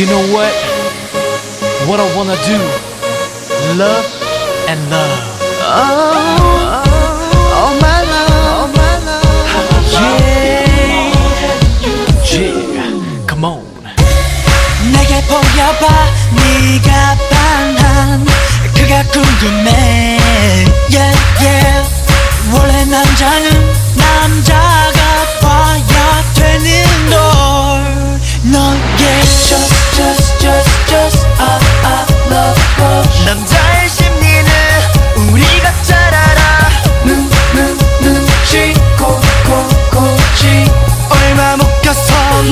You know what? What I wanna do Love and love Oh, oh my love, oh my love. Yeah Yeah Come on 내게 보여봐 네가 반한 그가 궁금해 yeah, yeah. 원래 남자는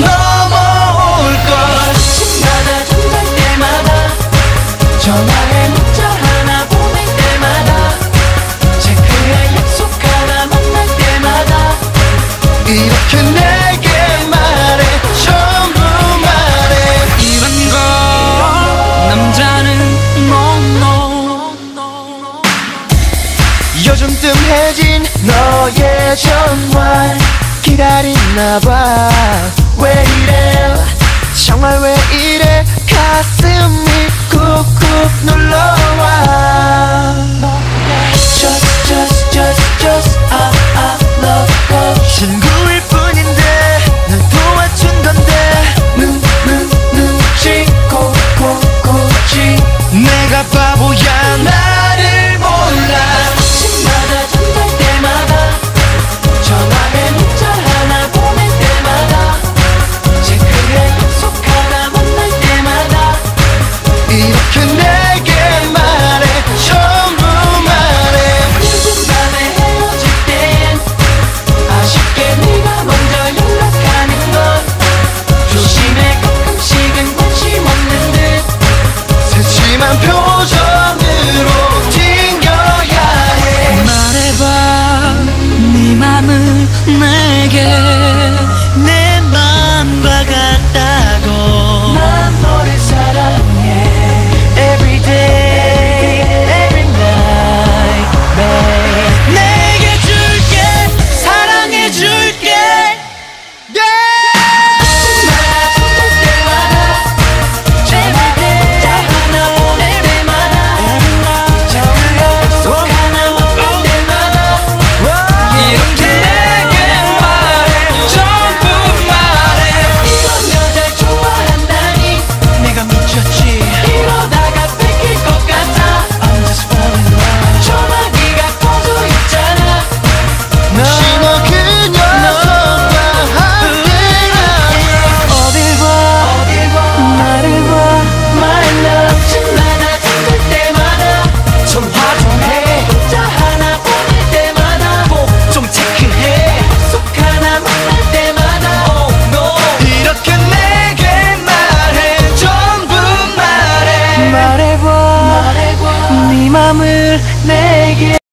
넘어올 걸 아침마다 잠잘 때마다 전화에 쏟아진 너의 전화 기다리나봐. 왜 이래? 정말 왜 이래? 가슴이 꾹꾹 눌러와. Just just just just I I love you 친구일 뿐인데 널 도와준 건데. 눈눈 눈치 코코코치 내가 바보야 나.